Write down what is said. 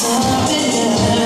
something else.